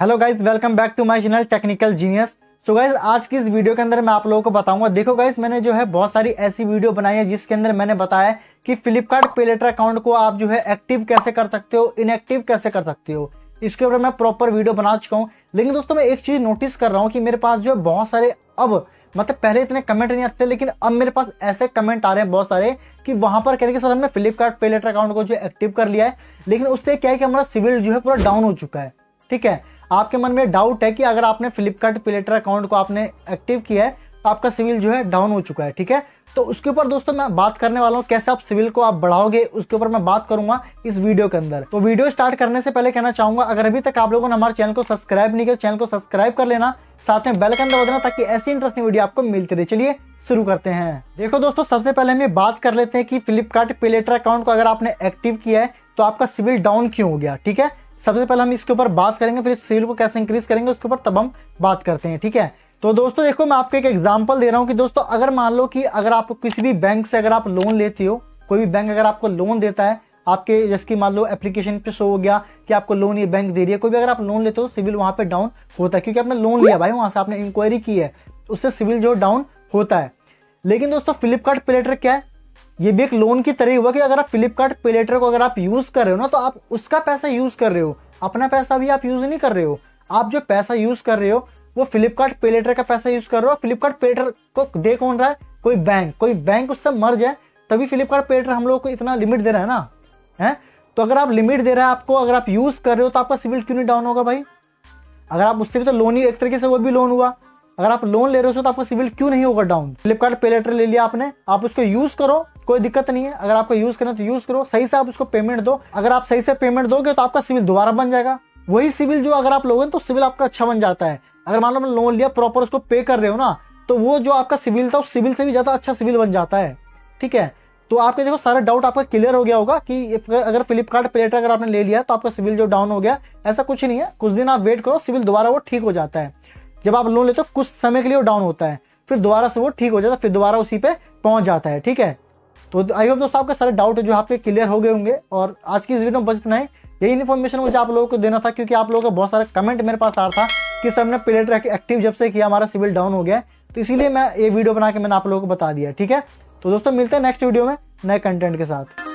Hello guys welcome back to my channel technical genius so guys आज की इस video के अंदर मैं आप लोगों को बताऊँगा। देखो गाइस मैंने जो है बहुत सारी ऐसी वीडियो बनाई है जिसके अंदर मैंने बताया कि फ्लिपकार्ट पे लेटर अकाउंट को आप जो है एक्टिव कैसे कर सकते हो इनएक्टिव कैसे कर सकते हो। इसके ऊपर मैं प्रॉपर वीडियो बना चुका हूँ। लेकिन दोस्तों, मैं एक चीज़ नोटिस कर रहा हूँ कि मेरे पास जो है बहुत सारे अब मतलब पहले इतने कमेंट नहीं आते, लेकिन अब मेरे पास ऐसे कमेंट आ रहे हैं बहुत सारे कि वहाँ पर कह रहे कि सर हमने फ्लिपकार्ट पे लेटर अकाउंट को जो एक्टिव कर लिया है। लेकिन उससे क्या है कि हमारा सिविल जो है पूरा डाउन हो चुका है। ठीक है? आपके मन में डाउट है कि अगर आपने फ्लिपकार्ट पे लेटर अकाउंट को आपने एक्टिव किया है तो आपका सिविल जो है डाउन हो चुका है, ठीक है? तो उसके ऊपर दोस्तों मैं बात करने वाला हूँ, कैसे आप सिविल को आप बढ़ाओगे, उसके ऊपर मैं बात करूँगा इस वीडियो के अंदर। तो वीडियो स्टार्ट करने से पहले कहना चाहूँगा, अगर अभी तक आप लोगों ने हमारे चैनल को सब्सक्राइब नहीं किया चैनल को सब्सक्राइब कर लेना, साथ में बेल आइकन दबा देना, ताकि ऐसी इंटरेस्टिंग वीडियो आपको मिलती रहे। चलिए शुरू करते हैं। देखो दोस्तों, सबसे पहले हम ये बात कर लेते हैं कि फ्लिपकार्ट पे लेटर अकाउंट को अगर आपने एक्टिव किया है तो आपका सिविल डाउन क्यों हो गया, ठीक है? सबसे पहले हम इसके ऊपर बात करेंगे, फिर इस सिविल को कैसे इंक्रीज करेंगे, उसके ऊपर तब हम बात करते हैं, ठीक है? तो दोस्तों, देखो, मैं आपको एक एग्ज़ाम्पल दे रहा हूँ कि दोस्तों, अगर मान लो कि अगर आप किसी भी बैंक से अगर आप लोन लेते हो, कोई भी बैंक अगर आपको लोन देता है, आपके जैसे कि मान लो एप्लीकेशन पे शो हो गया कि आपको लोन ये बैंक दे रही है, कोई भी अगर आप लोन लेते हो सिविल वहाँ पे डाउन होता है, क्योंकि आपने लोन लिया भाई, वहाँ से आपने इंक्वायरी की है, उससे सिविल जो डाउन होता है। लेकिन दोस्तों फ्लिपकार्ट पेलेटर क्या है? ये भी एक लोन की तरह हुआ कि अगर आप फ्लिपकार्ट पेलेटर को अगर आप यूज़ कर रहे हो ना तो आप उसका पैसा यूज़ कर रहे हो। अपना पैसा भी आप यूज़ नहीं कर रहे हो। आप जो पैसा यूज़ कर रहे हो, वो फ्लिपकार्ट पेलेटर का पैसा यूज़ कर रहे हो। फ्लिपकार्ट पेलेटर को दे कौन रहा है? कोई बैंक कोई बैंक उससे मर जाए, तभी फ्लिपकार्ट पेलेटर हम लोग को इतना लिमिट दे रहा है ना? है? तो अगर आप लिमिट दे रहे हैं आपको, अगर आप यूज़ कर रहे हो तो आपका सिविल क्यों नहीं डाउन होगा भाई? अगर आप उससे भी तो लोन ही, एक तरीके से वो भी लोन हुआ। अगर आप लोन ले रहे हो तो आपका सिविल क्यों नहीं होगा डाउन फ्लिपकार्ट पे लेटर ले लिया आपने, आप उसको यूज़ करो, कोई दिक्कत नहीं है। अगर आपको यूज़ करना तो यूज़ करो, सही से आप उसको पेमेंट दो। अगर आप सही से पेमेंट दोगे तो आपका सिविल दोबारा बन जाएगा। वही सिविल जो अगर आप लोगे तो सिविल आपका अच्छा बन जाता है। अगर मान लो लोन लिया प्रॉपर उसको पे कर रहे हो ना तो वो जो आपका सिविल था, उस सिविल से भी ज़्यादा अच्छा सिविल बन जाता है। ठीक है? तो आपके देखो सारा डाउट आपका क्लियर हो गया होगा कि अगर फ्लिपकार्ट प्लेटर अगर आपने ले लिया तो आपका सिविल जो डाउन हो गया, ऐसा कुछ नहीं है। कुछ दिन आप वेट करो सिविल दोबारा वो ठीक हो जाता है। जब आप लोन लेते हो, कुछ समय के लिए वो डाउन होता है। फिर दोबारा से वो ठीक हो जाता है, फिर दोबारा उसी पे पहुँच जाता है, ठीक है? तो आई होप दोस्तों आपके सारे डाउट जो आपके क्लियर हो गए होंगे, और आज की इस वीडियो में बस इतना ही। यही इन्फॉर्मेशन मुझे आप लोगों को देना था, क्योंकि आप लोगों का बहुत सारा कमेंट मेरे पास आ रहा था कि सर ने प्लेटर एक्टिव जब से किया, हमारा सिविल डाउन हो गया तो इसीलिए मैं ये वीडियो बना के मैंने आप लोगों को बता दिया, ठीक है? तो दोस्तों मिलते हैं नेक्स्ट वीडियो में नए कंटेंट के साथ।